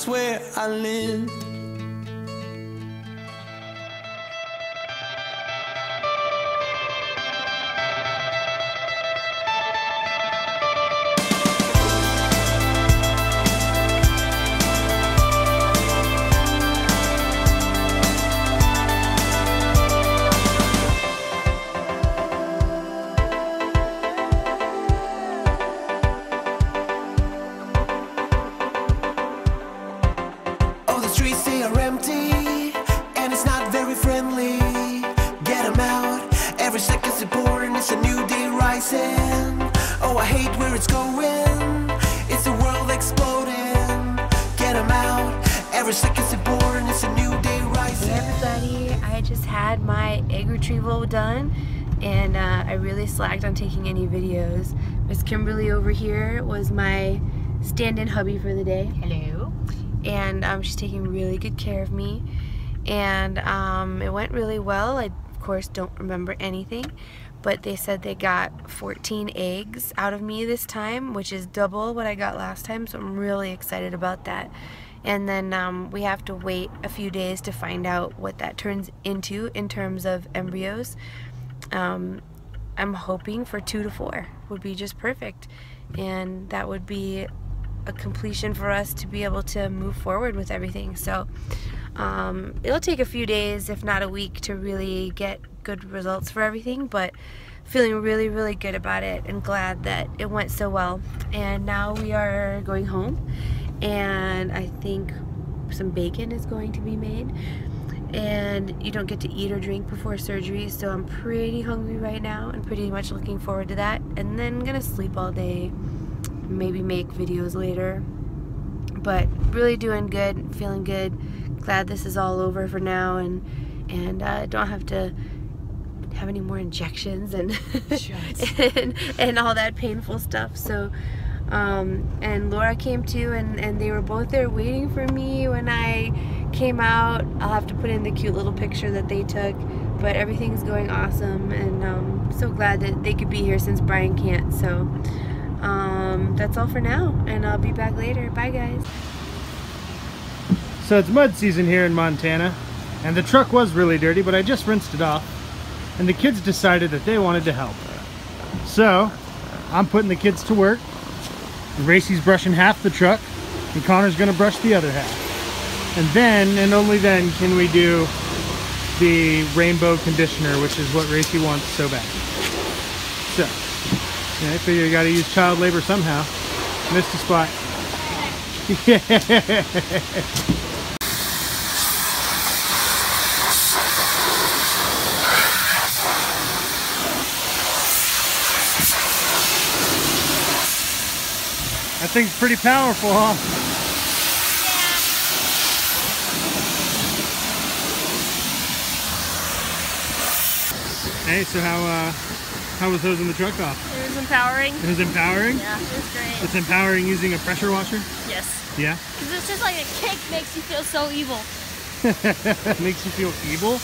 swear I live. Rising. Oh, I hate where it's going. It's the world exploding. Get 'em out, every second's important. It's a new day rising. Hey everybody, I just had my egg retrieval done and uh, I really slacked on taking any videos. Miss Kimberly over here was my stand-in hubby for the day. Hello. And um, she's taking really good care of me and um, it went really well. I of course don't remember anything but they said they got 14 eggs out of me this time which is double what I got last time so I'm really excited about that and then um, we have to wait a few days to find out what that turns into in terms of embryos. Um, I'm hoping for two to four would be just perfect, and that would be a completion for us to be able to move forward with everything. So um, it'll take a few days, if not a week, to really get good results for everything, but feeling really, really good about it and glad that it went so well. And now we are going home and I think some bacon is going to be made. And you don't get to eat or drink before surgery so I'm pretty hungry right now and pretty much looking forward to that. And then I'm gonna sleep all day maybe make videos later but really doing good feeling good. Glad this is all over for now and and uh, don't have to have any more injections and and, and all that painful stuff. So um, and Laura came too and, and they were both there waiting for me when I came out. I'll have to put in the cute little picture that they took but everything's going awesome and um, so glad that they could be here since Brian can't. So um, that's all for now and I'll be back later bye guys So it's mud season here in Montana, and the truck was really dirty, but I just rinsed it off, and the kids decided that they wanted to help. So, I'm putting the kids to work. Racy's brushing half the truck, and Connor's gonna brush the other half. And then, and only then, can we do the rainbow conditioner, which is what Racy wants so bad. So, yeah, I figure you gotta use child labor somehow. Missed a spot. Yeah. That thing's pretty powerful, huh? Hey, so how uh, how was hosing the truck off? It was empowering. It was empowering. Yeah, it was great. It's empowering using a pressure washer. Yes. Yeah, Because it's just like a kick makes you feel so evil. makes you feel evil,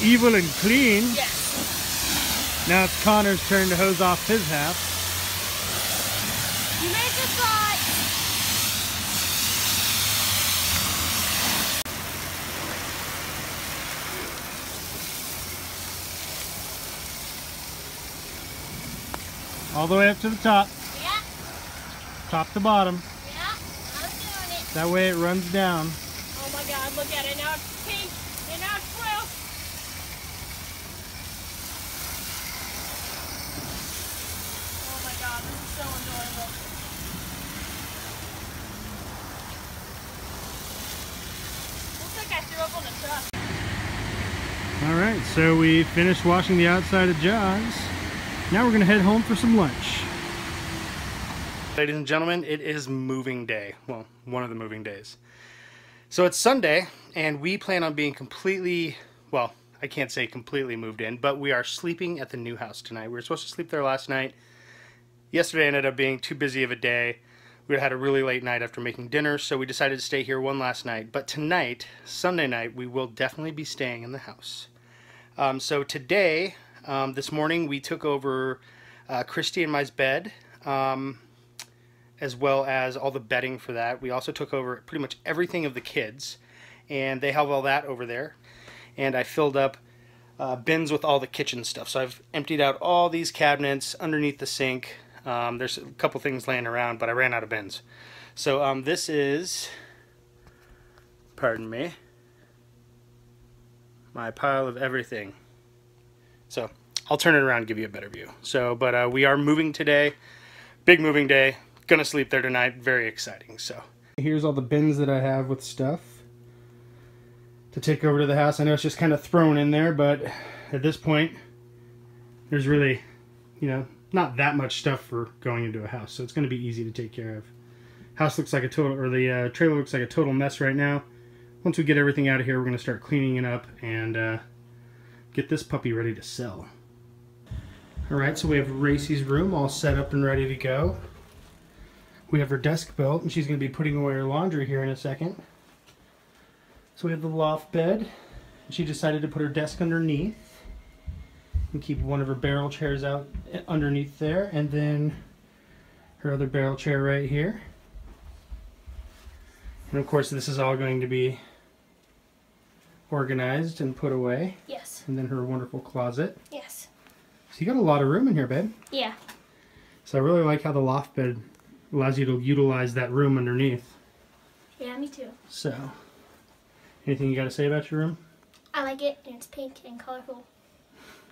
evil and clean. Yes. Now it's Connor's turn to hose off his half. You made the thought. All the way up to the top, Yeah. top to bottom. Yeah. I'm doing it. That way it runs down. Oh my God! Look at it now. It's pink and now it's blue. Oh my God! This is so enjoyable. Looks like I threw up on the truck. All right, so we finished washing the outside of Jaws. Now we're gonna head home for some lunch. Ladies and gentlemen, it is moving day. Well, one of the moving days. So it's Sunday, and we plan on being completely, well, I can't say completely moved in, but we are sleeping at the new house tonight. We were supposed to sleep there last night. Yesterday ended up being too busy of a day. We had a really late night after making dinner, so we decided to stay here one last night. But tonight, Sunday night, we will definitely be staying in the house. Um, so today, um, this morning, we took over uh, Christy and my's bed. Um, as well as all the bedding for that. We also took over pretty much everything of the kids, and they have all that over there. And I filled up uh, bins with all the kitchen stuff. So I've emptied out all these cabinets underneath the sink. Um, there's a couple things laying around, but I ran out of bins. So um, this is, pardon me, my pile of everything. So I'll turn it around and give you a better view. So, but uh, we are moving today. Big moving day. Gonna sleep there tonight. Very exciting. So here's all the bins that I have with stuff to take over to the house. I know it's just kind of thrown in there, but at this point, there's really, you know, not that much stuff for going into a house. So it's to be easy to take care of. House looks like a total, or the uh, trailer looks like a total mess right now. Once we get everything out of here, we're to start cleaning it up and uh, get this puppy ready to sell. Alright, so we have Racy's room all set up and ready to go. We have her desk built, and she's going to be putting away her laundry here in a second. So we have the loft bed. She decided to put her desk underneath and keep one of her barrel chairs out eh, underneath there and then her other barrel chair right here. And of course this is all going to be organized and put away. Yes. And then her wonderful closet. Yes. So you got a lot of room in here, babe. Yeah. So I really like how the loft bed allows you to utilize that room underneath. Yeah, me too. So, anything you got to say about your room? I like it, and it's pink and colorful.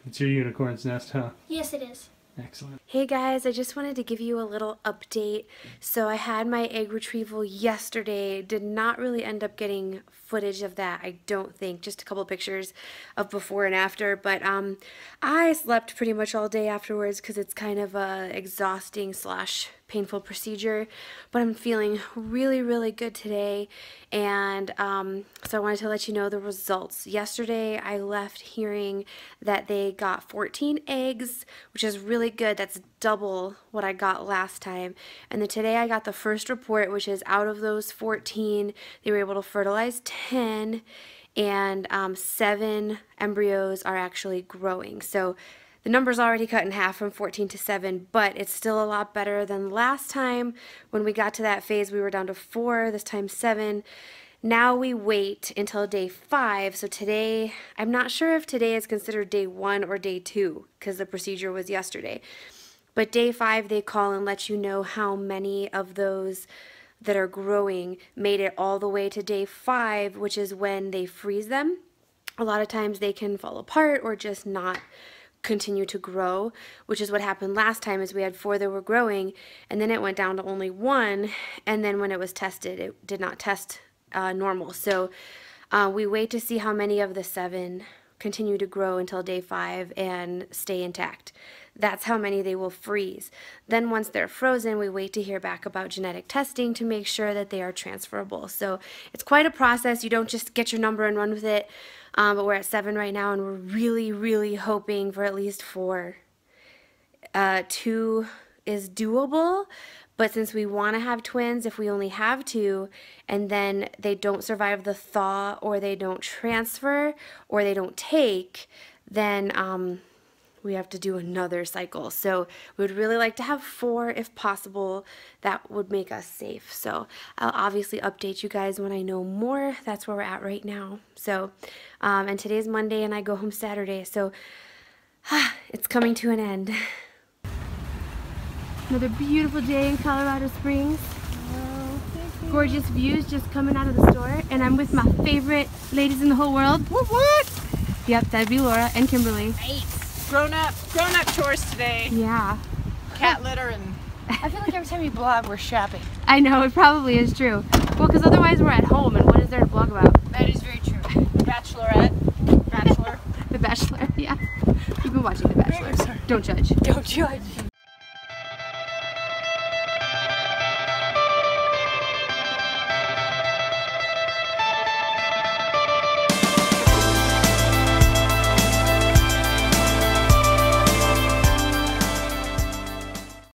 It's your unicorn's nest, huh? Yes, it is. Excellent. Hey guys, I just wanted to give you a little update. So I had my egg retrieval yesterday. Did not really end up getting footage of that, I don't think. Just a couple pictures of before and after. But um, I slept pretty much all day afterwards because it's kind of a exhausting slash painful procedure. But I'm feeling really, really good today. And um, so I wanted to let you know the results. Yesterday I left hearing that they got 14 eggs, which is really good. That's double what I got last time. And then today I got the first report, which is out of those 14, they were able to fertilize 10 and um, seven embryos are actually growing. So the number's already cut in half from 14 to 7, but it's still a lot better than last time. When we got to that phase, we were down to 4, this time 7. Now we wait until day 5. So today, I'm not sure if today is considered day 1 or day 2 because the procedure was yesterday. But day 5, they call and let you know how many of those that are growing made it all the way to day 5, which is when they freeze them. A lot of times they can fall apart or just not continue to grow, which is what happened last time is we had four that were growing and then it went down to only one and then when it was tested it did not test uh, normal. So uh, we wait to see how many of the seven continue to grow until day five and stay intact. That's how many they will freeze. Then once they're frozen, we wait to hear back about genetic testing to make sure that they are transferable. So it's quite a process. You don't just get your number and run with it. Um, but we're at seven right now, and we're really, really hoping for at least four. Uh, two is doable, but since we want to have twins, if we only have two, and then they don't survive the thaw, or they don't transfer, or they don't take, then um, we have to do another cycle. So we would really like to have four if possible. That would make us safe. So I'll obviously update you guys when I know more. That's where we're at right now. So, um, and today's Monday and I go home Saturday. So it's coming to an end. Another beautiful day in Colorado Springs. Gorgeous views just coming out of the store. And I'm with my favorite ladies in the whole world. What, what? Yep, that'd be Laura and Kimberly. Nice. Grown up, grown up chores today. Yeah. Cat litter and. I feel like every time you blog, we're shopping. I know, it probably is true. Well, because otherwise we're at home, and what is there to blog about? That is very true. Bachelorette, Bachelor. The Bachelor, yeah. You've been watching The Bachelor. Don't judge. Don't judge.